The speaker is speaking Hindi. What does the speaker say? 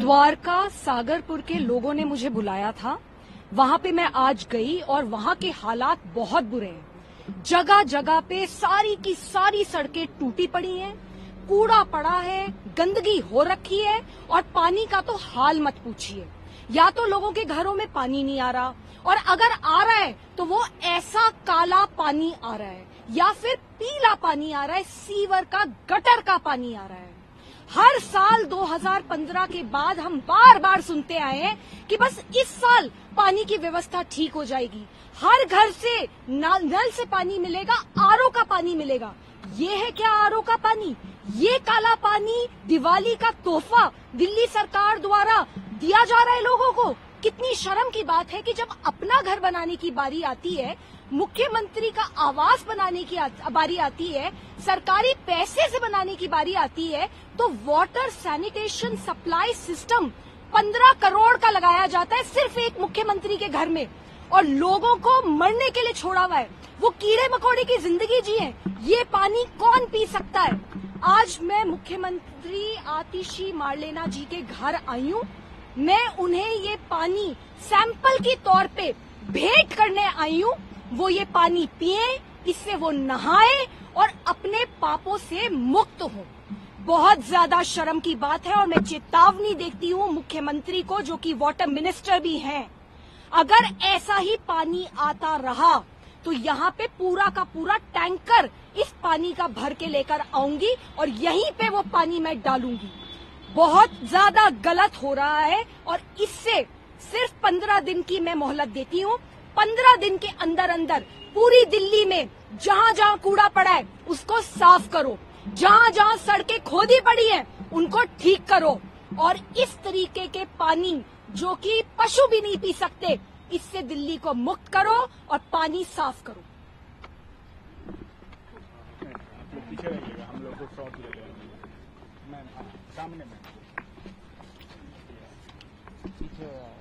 द्वारका सागरपुर के लोगों ने मुझे बुलाया था। वहाँ पे मैं आज गई और वहाँ के हालात बहुत बुरे हैं। जगह जगह पे सारी की सारी सड़कें टूटी पड़ी हैं, कूड़ा पड़ा है, गंदगी हो रखी है और पानी का तो हाल मत पूछिए। या तो लोगों के घरों में पानी नहीं आ रहा और अगर आ रहा है तो वो ऐसा काला पानी आ रहा है या फिर पीला पानी आ रहा है, सीवर का, गटर का पानी आ रहा है। हर साल 2015 के बाद हम बार बार सुनते आए हैं कि बस इस साल पानी की व्यवस्था ठीक हो जाएगी। हर घर से नल से पानी मिलेगा आरओ का पानी मिलेगा। ये है क्या आरओ का पानी? ये काला पानी दिवाली का तोहफा दिल्ली सरकार द्वारा दिया जा रहा है लोगों को। कितनी शर्म की बात है कि जब अपना घर बनाने की बारी आती है, मुख्यमंत्री का आवास बनाने की बारी आती है, सरकारी पैसे से बनाने की बारी आती है तो वाटर सैनिटेशन सप्लाई सिस्टम पंद्रह करोड़ का लगाया जाता है सिर्फ़ एक मुख्यमंत्री के घर में। और लोगों को मरने के लिए छोड़ा हुआ है। वो कीड़े मकोड़े की ज़िंदगी जी है ये पानी कौन पी सकता है? आज मैं मुख्यमंत्री आतिशी मारलेना जी के घर आई हूँ। मैं उन्हें ये पानी सैंपल के तौर पे भेंट करने आई हूँ। वो ये पानी पिए, इससे वो नहाए और अपने पापों से मुक्त हो। बहुत ज़्यादा शर्म की बात है और मैं चेतावनी देखती हूँ मुख्यमंत्री को, जो कि वाटर मिनिस्टर भी हैं। अगर ऐसा ही पानी आता रहा तो यहाँ पे पूरा का पूरा टैंकर इस पानी का भर के लेकर आऊँगी और यहीं पे वो पानी मैं डालूँगी। बहुत ज़्यादा गलत हो रहा है और इससे सिर्फ़ पंद्रह दिन की मैं मोहलत देती हूँ। पंद्रह दिन के अंदर अंदर पूरी दिल्ली में जहाँ जहाँ कूड़ा पड़ा है, उसको साफ़ करो। जहाँ जहाँ सड़कें खोदी पड़ी हैं, उनको ठीक करो। और इस तरीके के पानी जो कि पशु भी नहीं पी सकते, इससे दिल्ली को मुक्त करो और पानी साफ़ करो। हम लोग को Teacher,